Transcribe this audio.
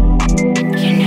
Yeah.